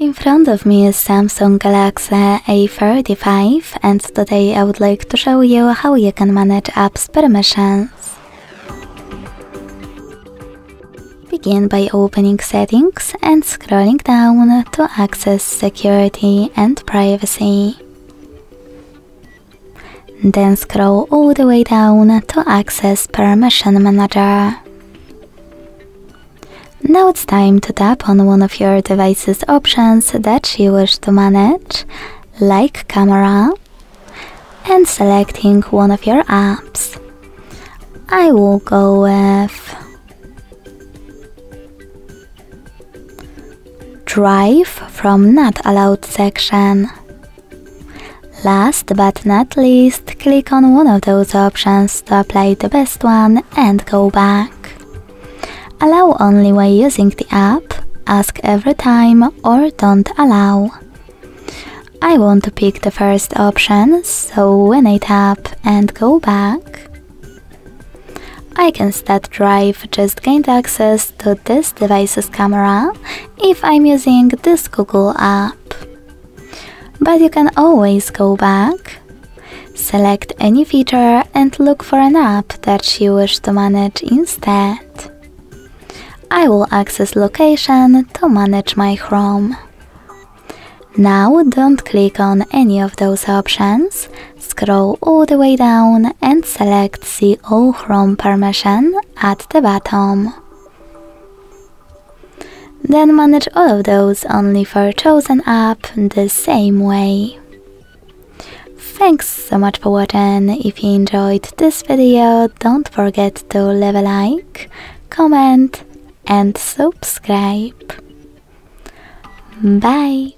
In front of me is Samsung Galaxy A35 and today I would like to show you how you can manage apps permissions. Begin by opening settings and scrolling down to access security and privacy. Then scroll all the way down to access permission manager. Now it's time to tap on one of your device's options that you wish to manage, like camera, and selecting one of your apps. I will go with Drive from Not Allowed section. Last but not least, click on one of those options to apply the best one and go back. Allow only while using the app, ask every time or don't allow. I want to pick the first option, so when I tap and go back, I can start drive just gained access to this device's camera if I'm using this Google app. But you can always go back, select any feature and look for an app that you wish to manage instead. I will access location to manage my Chrome. Now don't click on any of those options, scroll all the way down and select See all Chrome permission at the bottom. Then manage all of those only for chosen app the same way. Thanks so much for watching, if you enjoyed this video don't forget to leave a like, comment and subscribe. Bye.